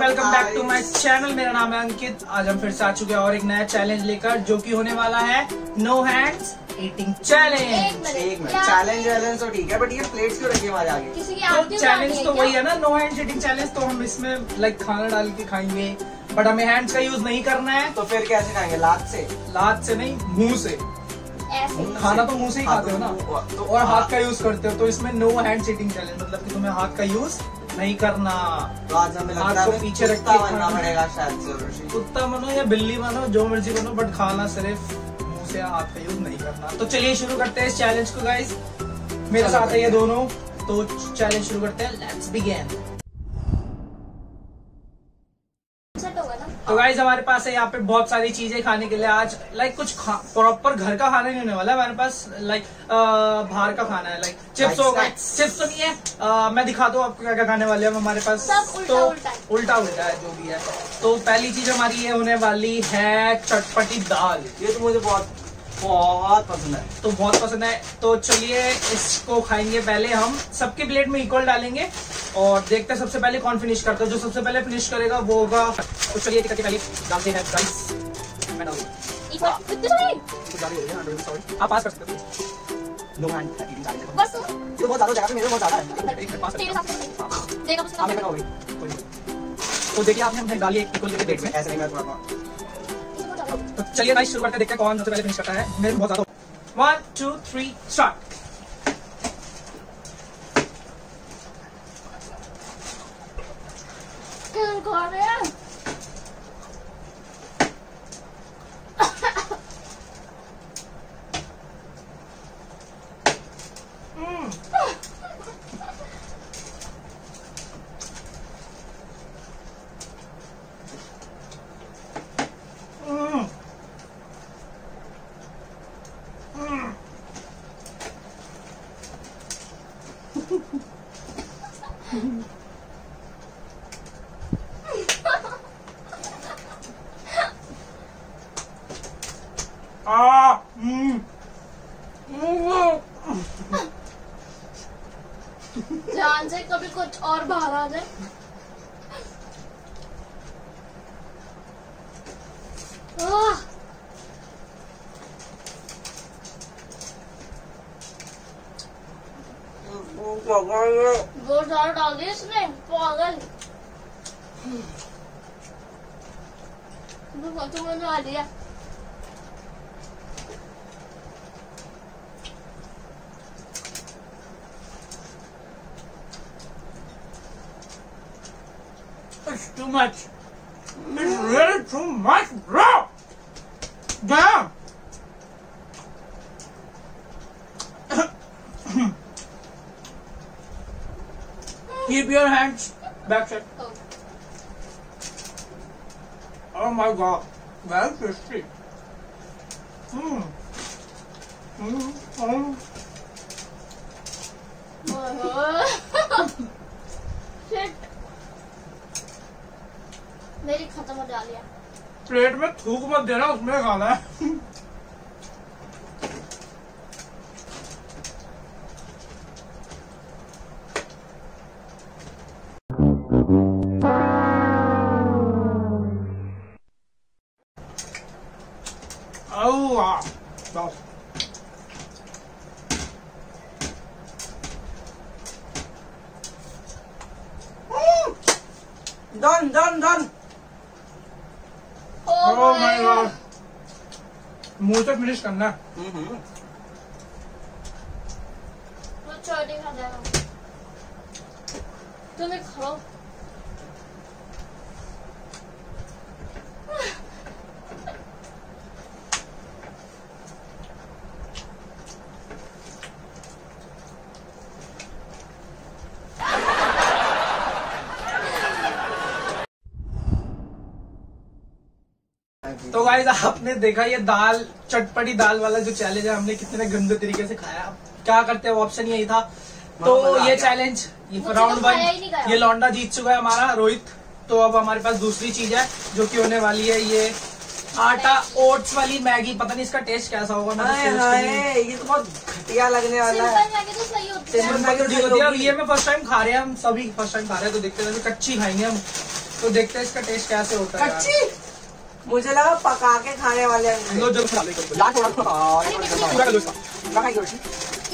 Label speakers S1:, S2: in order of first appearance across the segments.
S1: Welcome back to my channel मेरा नाम है अंकित। आज हम फिर से आ चुके हैं और एक नया चैलेंज लेकर जो कि होने वाला है नो हैंड्स ईटिंग चैलेंज
S2: एक मिनट
S3: क्या-
S2: चैलेंज तो ठीक है बट ये प्लेट्स क्यों रखी हमारे आगे?
S1: तो चैलेंज तो वही है ना नो हैंड ईटिंग चैलेंज तो हम इसमें लाइक खाना डाल के खाएँगे। बट हमें हैंड्स का यूज़ नहीं करना है।
S2: तो फिर कैसे खाएँगे? लात से?
S1: लात से नहीं मुँह से। खाना तो मुँह से ही
S2: हाँ,
S1: खाते हो ना?
S2: तो- तो-
S1: और हाथ का यूज़ करते हो तो इसमें नो हैंड सीटिंग चैलेंज मतलब कि तुम्हें हाथ का यूज़ नहीं करना।
S2: आज हमें लगता है
S1: पीछे रखता
S2: बनना पड़ेगा शायद से
S1: कुत्ता बनो या बिल्ली बनो जो मर्ज़ी बनो बट खाना सिर्फ़ मुँह से हाथ का यूज़ नहीं करना। तो चलिए शुरू करते हैं इस चैलेंज को गाइस मेरे साथ है ये दोनों। तो चैलेंज शुरू करते हैं। लेट्स बिगिन
S3: सेट होगा ना
S1: तो गाइज़ हमारे पास है यहाँ पे बहुत सारी चीज़ें खाने के लिए। आज लाइक कुछ प्रॉपर घर का खाना नहीं होने वाला है। हमारे पास लाइक बाहर का खाना है लाइक चिप्स हो गए चिप्स तो नहीं है। आ, मैं दिखा दूँ आपको क्या क्या खाने वाले हैं। हम हमारे पास
S3: सब उल्टा
S1: तो
S3: उल्टा है।
S1: उल्टा उल्टा है जो भी है। तो पहली चीज़ हमारी ये होने वाली है चटपटी दाल।
S2: ये तो मुझे बहुत बहुत पसंद है।
S1: तो बहुत पसंद है। तो चलिए इसको खाएँगे पहले हम। सबके प्लेट में इक्वल डालेंगे और देखते हैं सबसे पहले कौन फिनिश करता है। जो सबसे पहले फिनिश करेगा वो होगा तो चलिए टिकट पहले डालते हैं मैं sorry। आप पास कर सकते हो। नो हैंड
S3: बस
S2: ये तो बहुत ज़्यादा जगह पे मेरे बहुत ज़्यादा है।
S1: एक पास
S3: तेरे साथ
S1: हाँ,
S3: देखा।
S1: तो देखिए आपने हमने डाली एक इक्वल प्लेट में।
S2: ऐसे नहीं मैं थोड़ा
S1: चलिए भाई शुरू करते देखते हैं कौन सबसे पहले फिनिश करता है। मेरे बहुत ज़्यादा one two three start
S3: Mm-hmm. वो दाल डाल दी इसने पागल तुम्हें आ लिया
S1: It's too much. It's really too much, bro. Damn. Keep your hands back side.
S3: Oh.
S1: Oh my god. Very tasty. Hmm. Hmm. Hmm.
S3: Shit. मेरी खत्म हो डालिया
S1: प्लेट में थूक मत देना उसमें खाना है Oh, wow. Wow.
S2: Done done done
S1: Oh my god. मुँह से फिनिश करना। है
S3: कुछ और नहीं खा जाएगा तुम्हें खाओ
S1: तो गाइज़ आपने देखा ये दाल चटपटी दाल वाला जो चैलेंज है हमने कितने गंदे तरीके से खाया। क्या करते हैं ऑप्शन यही था। तो ये चैलेंज राउंड
S3: तो
S1: वन। ये लौंडा जीत चुका है हमारा रोहित। तो अब हमारे पास दूसरी चीज़ है जो कि होने वाली है ये आटा ओट्स वाली मैगी। पता नहीं इसका टेस्ट कैसा होगा मैं तो
S2: हाय ये तो बहुत घटिया लगने वाला है।
S3: सिंपल मैगी तो सही होती है।
S1: तो है
S2: होगी।
S1: ये मैं फ़र्स्ट टाइम खा रहे हैं हम सभी फ़र्स्ट टाइम खा रहे हैं तो देखते हैं कच्ची खाएँगे हम। तो देखते हैं इसका टेस्ट कैसे होता है।
S2: कच्ची? मुझे लगा पका के खाने वाले
S1: लो जो खा लो,
S2: लास्ट थोड़ा हाँ, ये थोड़ा गंदा
S1: पूरा कर लो इसका।
S2: पूरा खाएगी रोटी?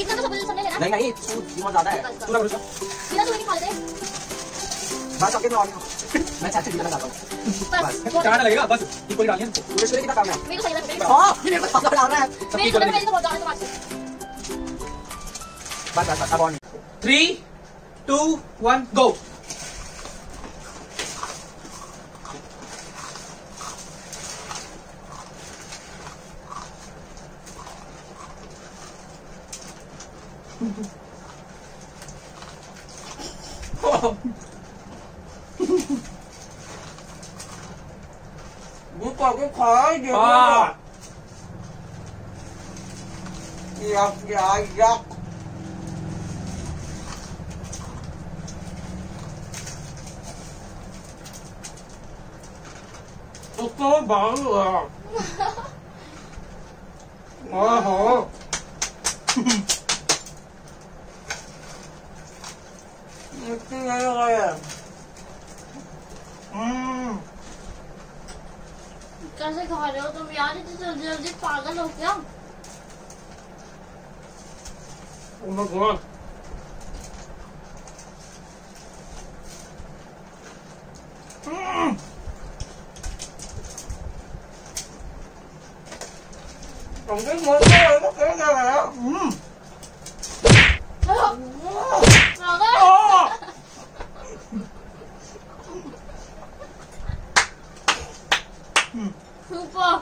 S3: इतना तो सब सबने लेना
S2: नहीं नहीं बहुत ज़्यादा है।
S1: पूरा कर इसका।
S3: इतना तो नहीं खा लेते
S2: बस आपके मैं मैं चाहती हूँ चाहता हूँ।
S3: बस
S1: क्या लगेगा? बस इक्वली डालिए।
S2: पूरे कितना काम है?
S3: मेरे को सही लग रहा है।
S2: हाँ मेरे को पता डाल रहा है
S3: मेरे को मेरे को बहुत ज़्यादा समाज
S2: बस बस बस अब on
S1: three two one go
S2: खाए जो
S1: हाँ
S2: यक यक यक
S1: उसको बाल हुआ ओहो
S2: मिट्टी नहीं गए
S1: हम्म
S3: कैसे खा रहे हो तुम यार इतनी जल्दी जल्दी पागल हो क्या
S1: Oh my god. Mm.
S2: तुमने मोटे है तो क्या कर रहे हो
S1: Mm.
S3: पागल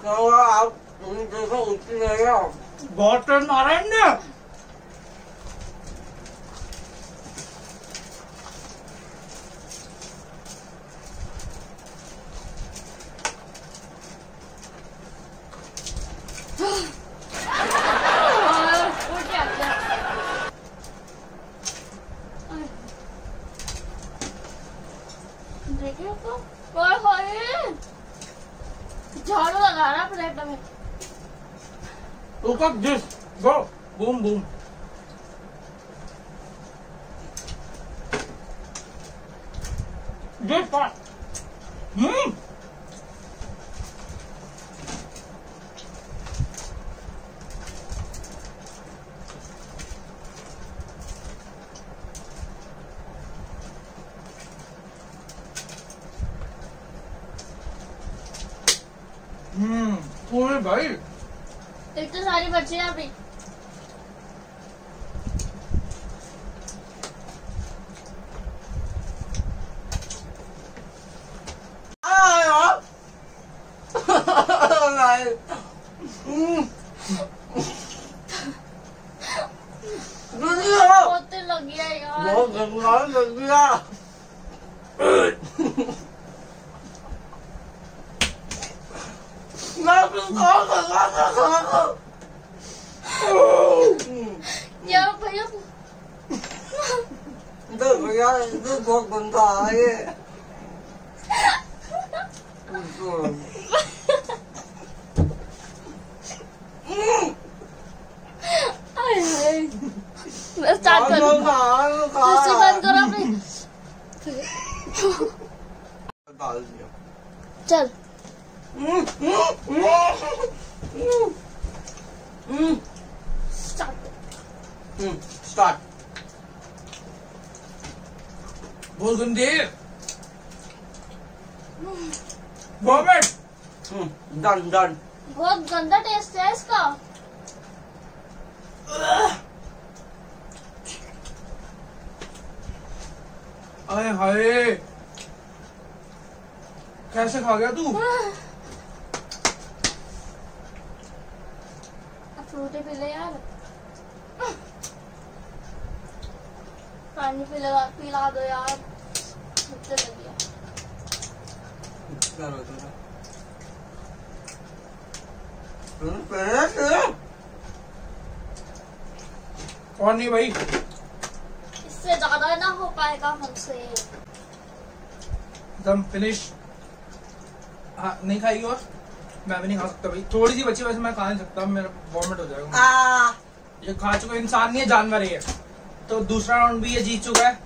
S1: Oh.
S3: ऊपर
S2: तो आप तुम देखो उल्टी नहीं हो
S1: बहुत तेज मारा है इनने
S3: उल्टे
S1: got this. Go. Boom, boom. This part. Mmm. 음, 오늘 매일
S3: एक तो सारी बच्चे हैं अभी
S2: हम्म
S3: बहुत लग गया यार
S2: बहुत लग गया मैं खा खा खा खा खा
S3: क्या भैया
S2: इधर भैया इधर बहुत गंदा ये
S3: आए हाय। मैं स्टार्ट
S2: खा
S3: करूँ
S2: खा खा
S3: दूसरी बंद करो अपनी चल स्टार्ट
S2: स्टार्ट
S1: बहुत
S2: डन डन
S3: बहुत गंदा टेस्ट है इसका।
S1: अरे हाय। कैसे खा गया तू?
S3: फ्रूटी पी ले यार। पानी पिला पिला दो यार। मुझसे लग गया।
S2: करो तो तुम पहले से।
S1: और नहीं भाई?
S3: इससे ज़्यादा ना हो पाएगा हमसे।
S1: एकदम फिनिश हाँ नहीं खाएगी और? मैं भी नहीं खा सकता भाई। थोड़ी सी बची वैसे मैं खा नहीं सकता मेरा वॉमिट हो जाएगा।
S2: आ।
S1: ये खा चुका इंसान नहीं है जानवर ही है। तो दूसरा राउंड भी ये जीत चुका है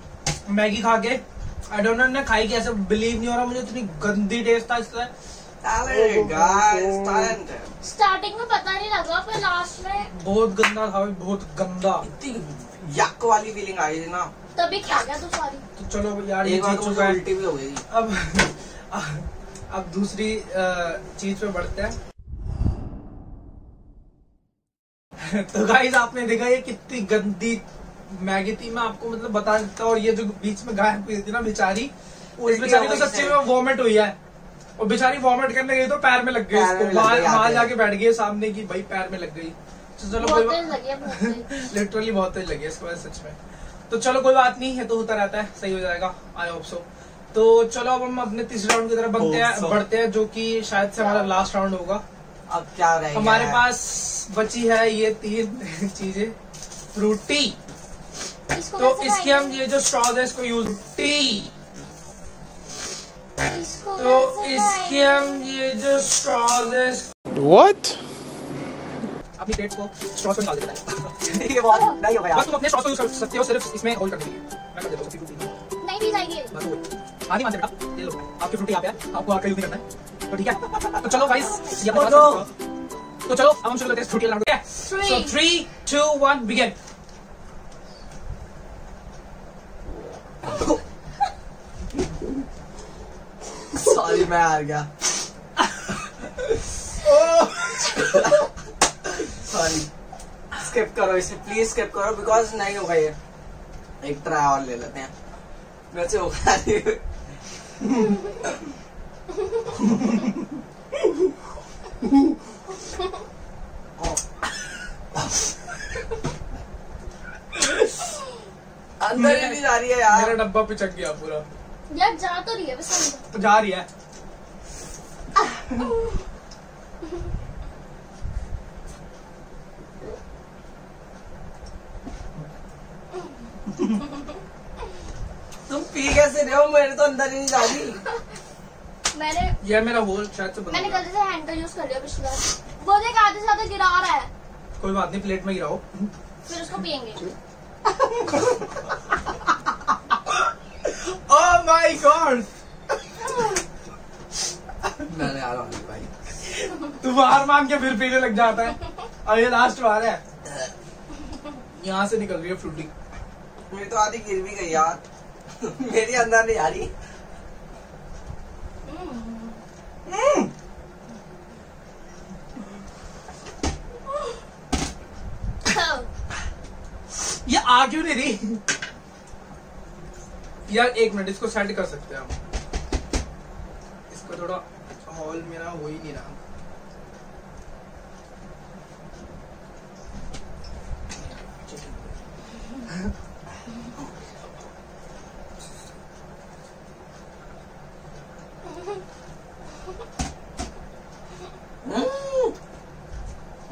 S1: मैगी खा के। आई डोंट नो ने खाई कैसे बिलीव नहीं हो रहा मुझे इतनी गंदी टेस्ट था इसका.
S3: स्टार्टिंग में पता नहीं लगा पर लास्ट में
S1: बहुत गंदा था बहुत गंदा।
S2: इतनी यक वाली फीलिंग आई थी ना।
S3: तभी खा गया तू सारी
S1: तो चलो यार ये
S2: एक
S1: जीत
S2: तो
S1: चुका है।
S2: उल्टी भी हो गई।
S1: अब अब दूसरी चीज़ पे बढ़ते हैं। तो गाइस आपने देखा ये कितनी गंदी मैगी थी मैं आपको मतलब बता देता हूँ। और ये जो बीच में गायब हुई थी ना बेचारी बेचारी को सच्ची में वॉमिट हुई है। और बेचारी वॉमिट करने गई तो पैर में लग गई इसको बाहर बाहर जाके बैठ गई सामने की भाई पैर में लग गई। तो चलो कोई लिटरली बहुत तेज लगी है इसको वैसे सच में। तो चलो कोई बात नहीं है तो होता रहता है सही हो जाएगा। आई होप सो तो चलो अब हम अपने तीसरे राउंड की तरफ़ बनते हैं बढ़ते हैं जो कि शायद से हमारा लास्ट राउंड होगा।
S2: अब क्या रह गया
S1: हमारे
S2: है?
S1: पास बची है ये तीन चीज़ें। फ्रूटी तो इसके हम ये जो स्ट्रॉज है इसको यूज़ टी तो इसके हम ये जो स्ट्रॉज है
S4: What?
S1: अपनी प्लेट को स्ट्रॉ को निकाल देता है।
S2: ये बहुत नहीं होगा
S1: बस तुम अपने स्ट्रॉ को यूज़ कर सकते हो सिर्फ़ इसमें होल्ड करने के लिए। मैं कर देता हूँ
S3: नहीं पी जाएगी।
S1: बस हो आगे मानते बेटा ये लो आपकी फ्रूटी यहाँ पे है आपको आके यूज़ करना है। तो ठीक है तो चलो गाइस ये
S2: दो।
S1: तो चलो अब हम शुरू करते हैं Frooti
S3: Three.
S1: So three two one begin
S2: sorry मैं हार गया। सॉरी स्किप करो इसे प्लीज़ स्किप करो बिकॉज़ नहीं होगा ये। एक ट्राई और ले लेते हैं। मेरे से होगा अंदर ही नहीं जा रही है यार।
S1: मेरा डब्बा पिचक गया पूरा।
S3: यार जा तो रही है बस
S1: तो जा रही है
S2: तुम पी कैसे रहे हो मेरे तो अंदर ही नहीं जा रही
S3: मैंने
S1: यार मेरा होल शायद से
S3: मैंने गलती से हैंड यूज़ कर लिया पिछली बार। वो देख आधे से आधे गिरा रहा है।
S1: कोई बात नहीं प्लेट में गिराओ।
S3: फिर उसको पियेंगे।
S1: ओह माय गॉड
S2: मैंने हार मान ली भाई
S1: तू बाहर मान के फिर पीने लग जाता है। और ये लास्ट बार है। यहाँ से निकल रही है फ्रूटी
S2: मेरी तो आधी गिर भी गई यार। मेरी अंदर नहीं आ रही।
S1: ये आ क्यों नहीं रही? यार, एक मिनट, इसको सेट कर सकते हैं हम। इसको थोड़ा हॉल मेरा हो ही नहीं रहा
S2: हम्म।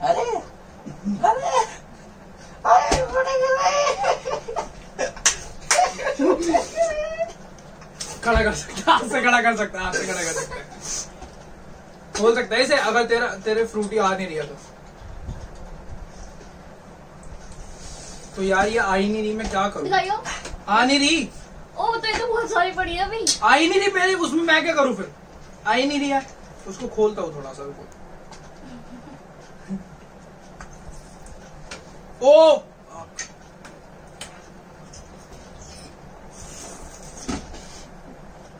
S2: अरे अरे अरे बड़े गए
S1: खड़ा कर सकते हैं हाथ से खड़ा कर सकते हैं हाथ से खड़ा कर सकते हैं। बोल सकते हैं इसे अगर तेरा तेरे फ्रूटी आ नहीं रही है तो। तो यार ये आ ही नहीं रही मैं क्या करूँ? आ नहीं रही?
S3: ओ तो ये तो बहुत सारी पड़ी है अभी।
S1: आ ही नहीं रही मेरी उसमें मैं क्या करूँ फिर? आ ही नहीं रही है। उसको खोलता हूँ थोड़ा सा रुको। ओ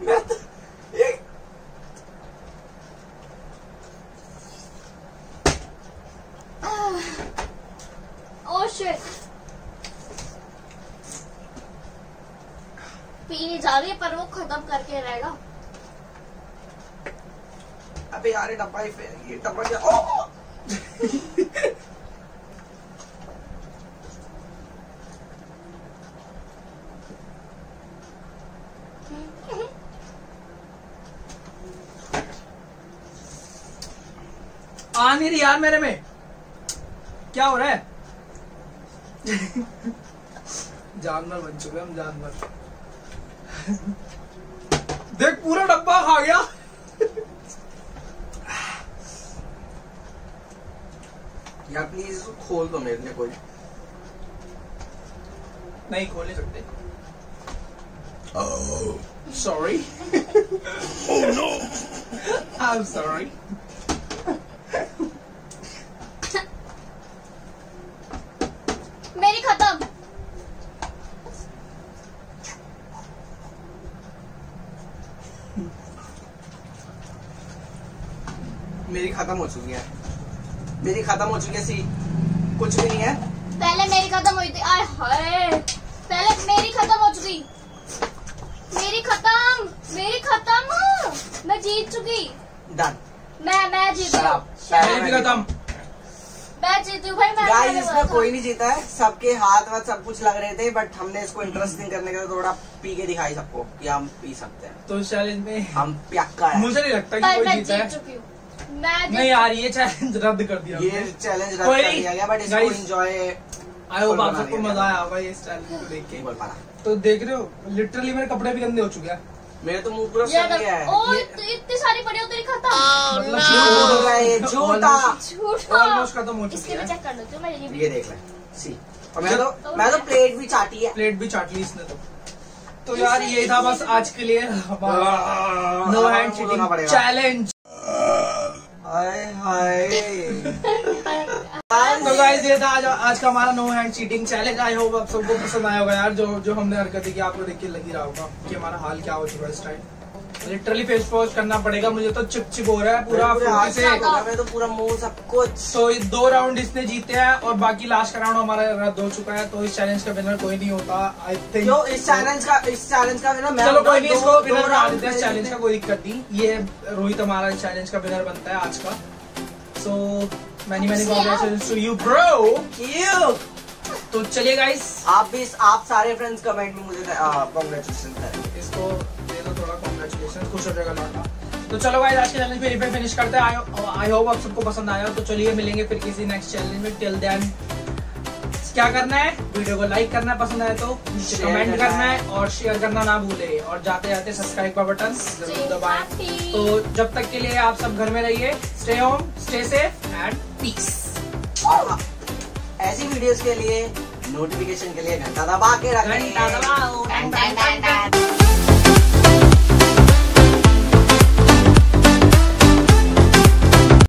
S2: मैं तो ये
S3: ओ शिट पीने जा रही है पर वो खत्म करके रहेगा।
S2: अबे यार ये डब्बा ये डब्बा क्या ओ
S1: आ नहीं रही यार मेरे में। क्या हो रहा है? जानवर बन चुके हम जानवर। देख पूरा डब्बा खा गया।
S2: यार प्लीज़ खोल दो मेरे लिए कोई।
S1: नहीं खोल नहीं सकते। Sorry oh no I am
S3: मेरी खत्म
S2: मेरी खत्म हो चुकी है। मेरी खत्म हो चुकी है सी। कुछ भी नहीं है।
S3: पहले मेरी खत्म हुई थी। आय हाय। पहले मेरी खत्म हो चुकी। मेरी खत्म। मेरी खत्म। मैं जीत चुकी।
S2: डन
S3: मैं मैं जीत
S1: मेरी भी खत्म।
S3: मैं जीती भाई मैं
S2: गाइस इसमें कोई नहीं जीता है। सबके हाथ वाथ सब कुछ लग रहे थे बट हमने इसको इंटरेस्टिंग करने के लिए थोड़ा पी के दिखाई सबको कि हम पी सकते हैं।
S1: तो चैलेंज में
S2: हम प्याक्का है।
S1: मुझे नहीं लगता कि कोई जीता है। नहीं यार ये चैलेंज रद्द कर दिया
S2: ये चैलेंज रद्द कर दिया गया बट इसको एंजॉय
S1: आई होप आप सबको मज़ा आया होगा ये इस चैलेंज को देख के।
S2: बोल पा रहा
S1: तो देख रहे हो लिटरली मेरे कपड़े भी गंदे हो चुके हैं।
S2: मेरे तो मुँह पूरा
S3: ये
S2: सूख गया है।
S3: ओ
S1: ये-
S3: इतनी सारी पड़ी हो तेरी खत्म
S1: मतलब
S2: झूठ हो गया ये झूठा
S3: झूठा
S1: ऑलमोस्ट खत्म हो
S3: इसके
S1: चुकी
S3: भी
S1: है।
S3: चेक कर लो मेरी
S2: ये
S3: भी
S2: देख ले सी। और मैं तो मैं तो प्लेट भी चाटी है।
S1: प्लेट भी चाट ली इसने तो। तो यार ये था बस आज के लिए। नो हैंड चीटिंग चैलेंज
S2: हाय हाय।
S1: तो गाइस ये था आज आज का हमारा no hand cheating challenge I hope आप सबको पसंद आया होगा यार जो जो हमने हरकत की आपको देख के लगी ही रहा होगा कि हमारा हाल क्या हो चुका है इस टाइम लिटरली फेस वॉश करना पड़ेगा मुझे तो चिप चिप हो रहा है पूरा
S2: हाथ
S1: से
S2: तो पूरा मुँह सब कुछ।
S1: तो ये दो राउंड इसने जीते हैं और बाकी लास्ट का राउंड हमारा रद्द हो चुका है तो इस चैलेंज का विनर कोई नहीं होता आई थिंक
S2: इस चैलेंज का इस चैलेंज का विनर मैं
S1: चलो कोई नहीं इसको विनर बना देते हैं चैलेंज का कोई दिक्कत नहीं। ये रोहित हमारा इस चैलेंज का विनर बनता है आज का। So many many congratulation to you bro
S2: You!
S1: तो चलिए गाइस
S2: आप भी आप सारे फ्रेंड्स कमेंट में मुझे कॉन्ग्रेचुलेशन करें।
S1: इसको खुश हो जाएगा तो चलो गाइस आज के चैलेंज पे यहीं फिनिश करते हैं। आई होप आप सबको पसंद आया हो। तो चलिए मिलेंगे फिर किसी नेक्स्ट चैलेंज में। टिल देन क्या करना है? वीडियो को लाइक करना है पसंद आए तो नीचे कमेंट
S2: करना है।
S1: और शेयर करना ना भूले। और जाते जाते सब्सक्राइब का बटन ज़रूर दबाएँ। तो जब तक के लिए आप सब घर में रहिए। Stay home stay safe and peace
S2: और ऐसी वीडियोस के लिए नोटिफिकेशन के लिए घंटा दबा के रखें।
S1: घंटा दबाओ।